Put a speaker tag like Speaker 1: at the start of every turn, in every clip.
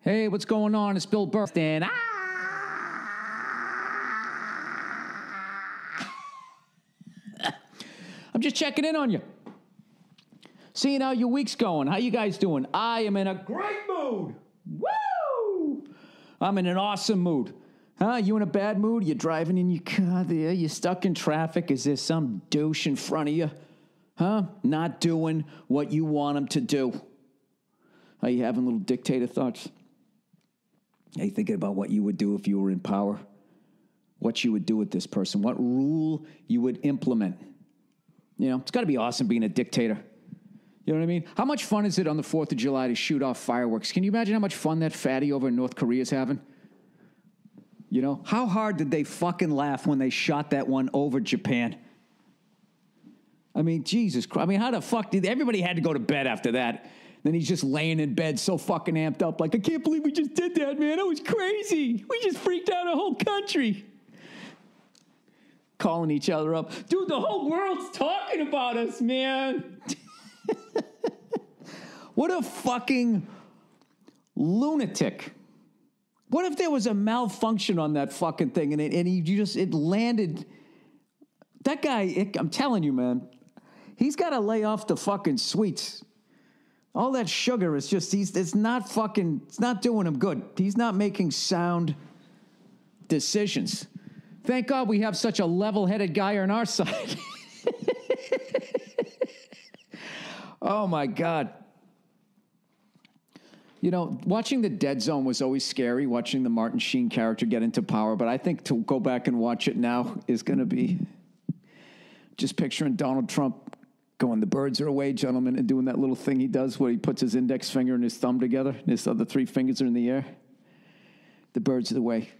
Speaker 1: Hey, what's going on? It's Bill. And ah! I'm just checking in on you. Seeing how your week's going. How you guys doing? I am in a great mood. Woo! I'm in an awesome mood. Huh? You in a bad mood? You driving in your car there? You stuck in traffic? Is there some douche in front of you? Huh? Not doing what you want him to do. Are you having little dictator thoughts? Are you thinking about what you would do if you were in power? What you would do with this person? What rule you would implement? You know, it's got to be awesome being a dictator. You know what I mean? How much fun is it on the 4th of July to shoot off fireworks? Can you imagine how much fun that fatty over in North Korea is having? You know, how hard did they fucking laugh when they shot that one over Japan? I mean, Jesus Christ. I mean, how the fuck did everybody had to go to bed after that? Then he's just laying in bed so fucking amped up, like, I can't believe we just did that, man. That was crazy. We just freaked out a whole country. Calling each other up. Dude, the whole world's talking about us, man. what a fucking lunatic. What if there was a malfunction on that fucking thing and it, and he just it landed? That guy, it, I'm telling you, man, he's got to lay off the fucking sweets. All that sugar is just he's it's not fucking it's not doing him good. He's not making sound decisions. Thank God we have such a level-headed guy on our side. oh my God. You know, watching the Dead Zone was always scary, watching the Martin Sheen character get into power, but I think to go back and watch it now is going to be just picturing Donald Trump going, the birds are away, gentlemen, and doing that little thing he does where he puts his index finger and his thumb together, and his other three fingers are in the air. The birds are away.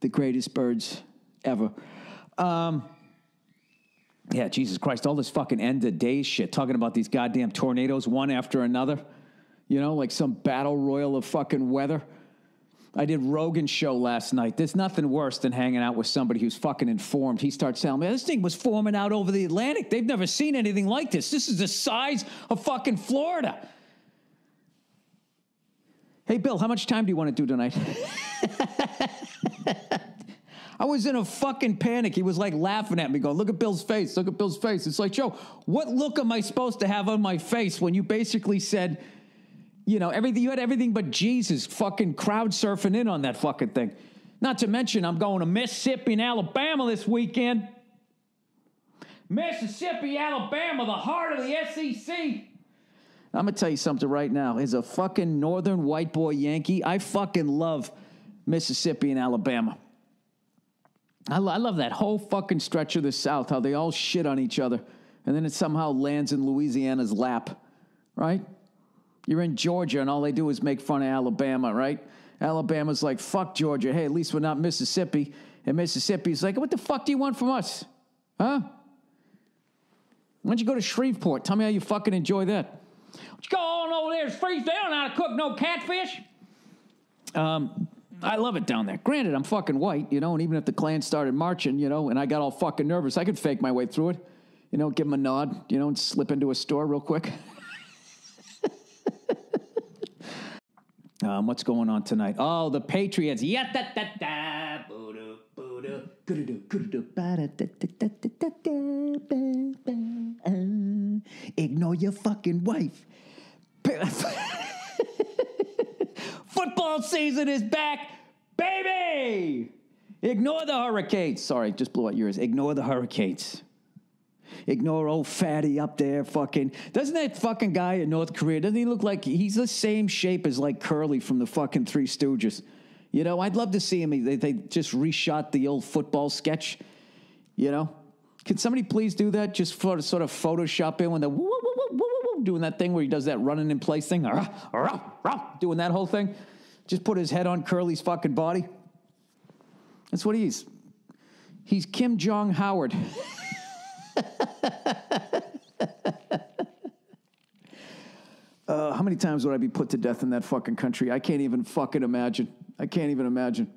Speaker 1: The greatest birds ever. Um, yeah, Jesus Christ, all this fucking end of day shit, talking about these goddamn tornadoes one after another you know, like some battle royal of fucking weather. I did Rogan's show last night. There's nothing worse than hanging out with somebody who's fucking informed. He starts telling me this thing was forming out over the Atlantic. They've never seen anything like this. This is the size of fucking Florida. Hey, Bill, how much time do you want to do tonight? I was in a fucking panic. He was like laughing at me, going, Look at Bill's face. Look at Bill's face. It's like, Joe, what look am I supposed to have on my face when you basically said, you know, everything you had everything but Jesus fucking crowd surfing in on that fucking thing. Not to mention, I'm going to Mississippi and Alabama this weekend. Mississippi, Alabama, the heart of the SEC. I'm gonna tell you something right now. As a fucking northern white boy Yankee, I fucking love Mississippi and Alabama. I, lo- I love that whole fucking stretch of the South, how they all shit on each other, and then it somehow lands in Louisiana's lap, right? You're in Georgia, and all they do is make fun of Alabama, right? Alabama's like, fuck Georgia. Hey, at least we're not Mississippi. And Mississippi's like, what the fuck do you want from us? Huh? Why don't you go to Shreveport? Tell me how you fucking enjoy that. What you go on over there to freeze down how to cook no catfish? Um, I love it down there. Granted, I'm fucking white, you know, and even if the Klan started marching, you know, and I got all fucking nervous, I could fake my way through it. You know, give them a nod, you know, and slip into a store real quick. Um, what's going on tonight? Oh, the Patriots. Yeah, da da da. Ignore your fucking wife. Football season is back, baby. Ignore the hurricanes. Sorry, just blew out yours. Ignore the hurricanes. Ignore old fatty up there, fucking. Doesn't that fucking guy in North Korea, doesn't he look like he's the same shape as like Curly from the fucking Three Stooges? You know, I'd love to see him. They, they just reshot the old football sketch. You know, can somebody please do that? Just for sort of Photoshop in when the woo, woo, woo, doing that thing where he does that running in place thing, doing that whole thing. Just put his head on Curly's fucking body. That's what he is. He's Kim Jong Howard. uh, how many times would I be put to death in that fucking country? I can't even fucking imagine. I can't even imagine.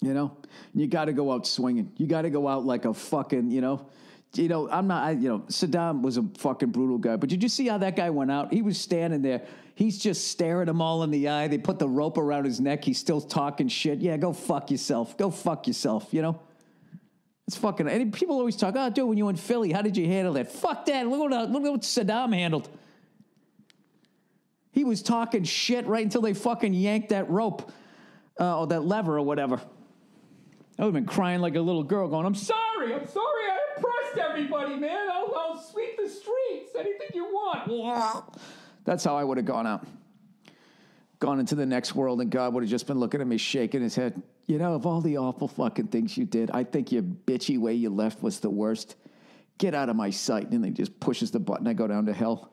Speaker 1: You know, you got to go out swinging. You got to go out like a fucking, you know, you know, I'm not, I, you know, Saddam was a fucking brutal guy, but did you see how that guy went out? He was standing there. He's just staring them all in the eye. They put the rope around his neck. He's still talking shit. Yeah, go fuck yourself. Go fuck yourself, you know? It's fucking. And people always talk, oh, dude, when you were in Philly, how did you handle that? Fuck that. Look what, look what Saddam handled. He was talking shit right until they fucking yanked that rope uh, or that lever or whatever. I would have been crying like a little girl, going, I'm sorry, I'm sorry, I impressed everybody, man. I'll, I'll sweep the streets, anything you want. That's how I would have gone out. Gone into the next world, and God would have just been looking at me, shaking his head. You know, of all the awful fucking things you did, I think your bitchy way you left was the worst. Get out of my sight. And then he just pushes the button. I go down to hell.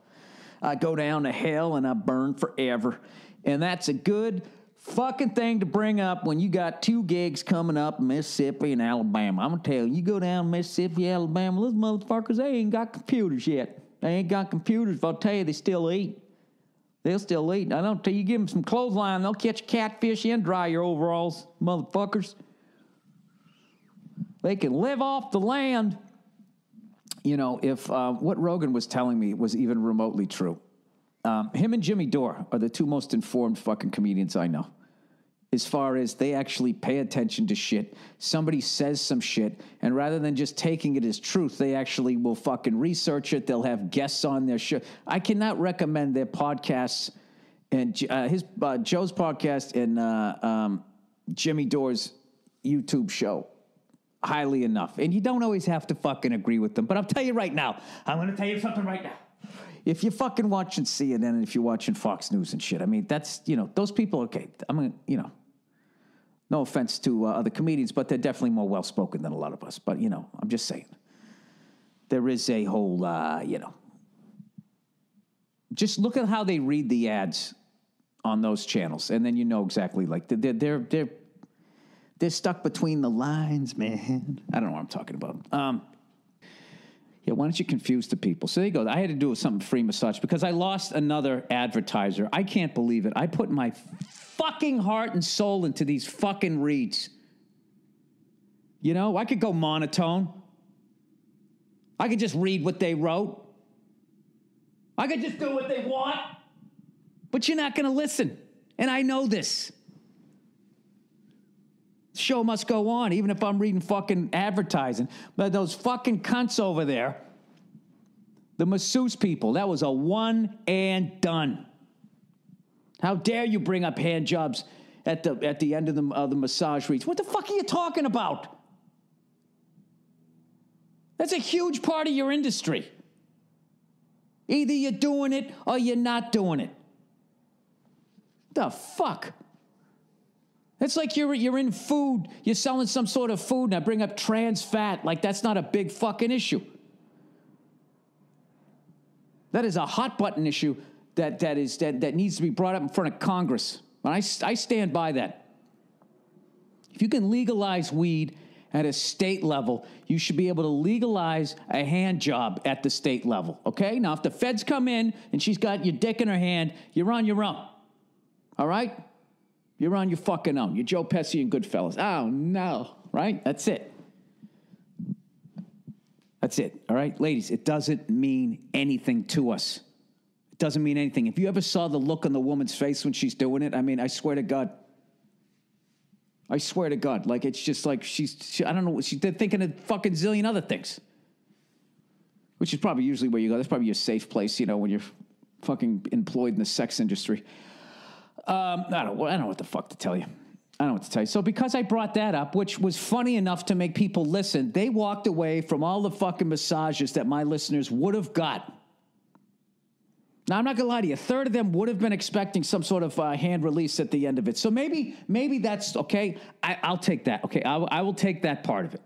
Speaker 1: I go down to hell and I burn forever. And that's a good fucking thing to bring up when you got two gigs coming up Mississippi and Alabama. I'm gonna tell you, you go down Mississippi, Alabama, those motherfuckers, they ain't got computers yet. They ain't got computers, but I'll tell you, they still eat. They'll still eat. I don't tell you, give them some clothesline, they'll catch catfish and dry your overalls, motherfuckers. They can live off the land you know, if uh, what Rogan was telling me was even remotely true, um, him and Jimmy Dore are the two most informed fucking comedians I know. As far as they actually pay attention to shit, somebody says some shit, and rather than just taking it as truth, they actually will fucking research it. They'll have guests on their show. I cannot recommend their podcasts and uh, his uh, Joe's podcast and uh, um, Jimmy Dore's YouTube show highly enough. And you don't always have to fucking agree with them. But I'll tell you right now, I'm going to tell you something right now. If you're fucking watching CNN and then if you're watching Fox News and shit, I mean, that's, you know, those people, okay, I'm going to, you know, no offense to uh, other comedians, but they're definitely more well spoken than a lot of us. But, you know, I'm just saying. There is a whole, uh, you know, just look at how they read the ads on those channels, and then you know exactly like they're they're they're they're stuck between the lines, man. I don't know what I'm talking about. Um, yeah, why don't you confuse the people? So there you go. I had to do something free massage because I lost another advertiser. I can't believe it. I put my fucking heart and soul into these fucking reads. You know, I could go monotone. I could just read what they wrote. I could just do what they want. But you're not going to listen. And I know this show must go on, even if I'm reading fucking advertising. But those fucking cunts over there, the masseuse people, that was a one and done. How dare you bring up hand jobs at the at the end of the, of the massage reads? What the fuck are you talking about? That's a huge part of your industry. Either you're doing it or you're not doing it. The fuck? It's like you're you're in food, you're selling some sort of food, and I bring up trans fat, like that's not a big fucking issue. That is a hot button issue that, that, is, that, that needs to be brought up in front of Congress. And I, I stand by that. If you can legalize weed at a state level, you should be able to legalize a hand job at the state level. Okay? Now, if the feds come in and she's got your dick in her hand, you're on your own. All right? You're on your fucking own. You're Joe Pesci and Goodfellas. Oh, no. Right? That's it. That's it. All right? Ladies, it doesn't mean anything to us. It doesn't mean anything. If you ever saw the look on the woman's face when she's doing it, I mean, I swear to God. I swear to God. Like, it's just like she's, she, I don't know, she's thinking of fucking zillion other things. Which is probably usually where you go. That's probably your safe place, you know, when you're fucking employed in the sex industry. Um, I don't. I don't know what the fuck to tell you. I don't know what to tell you. So because I brought that up, which was funny enough to make people listen, they walked away from all the fucking massages that my listeners would have got. Now I'm not gonna lie to you. A third of them would have been expecting some sort of uh, hand release at the end of it. So maybe, maybe that's okay. I, will take that. Okay, I, I will take that part of it.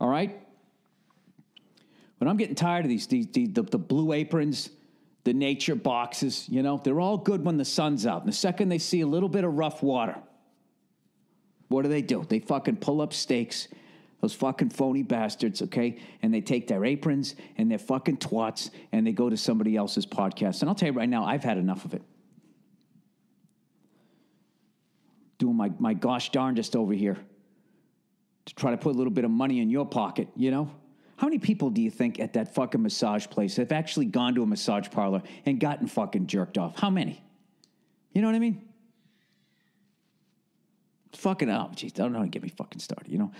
Speaker 1: All right. But I'm getting tired of these, these, these the, the blue aprons the nature boxes, you know, they're all good when the sun's out. And the second they see a little bit of rough water, what do they do? They fucking pull up stakes, those fucking phony bastards, okay? And they take their aprons and their fucking twats and they go to somebody else's podcast. And I'll tell you right now, I've had enough of it. Doing my, my gosh darndest over here to try to put a little bit of money in your pocket, you know? How many people do you think at that fucking massage place have actually gone to a massage parlor and gotten fucking jerked off? How many? You know what I mean? Fucking up. Jeez, I don't, don't get me fucking started, you know?